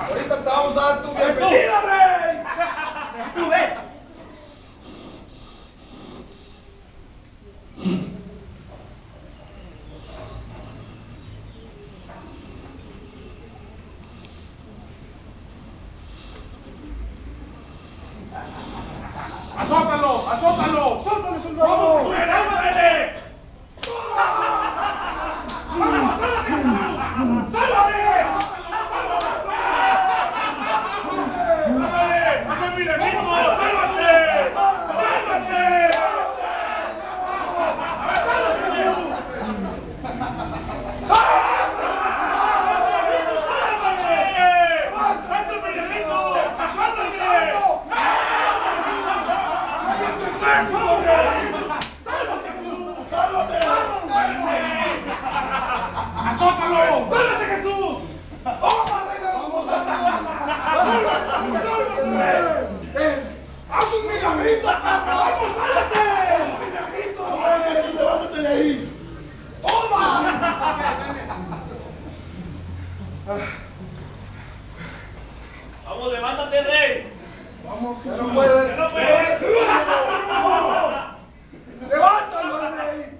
Ahorita é. te vamos a dar tu bienvenida. sótalo. Vamos, levántate, rey. Vamos, que no puede. no puede. Levántalo, rey.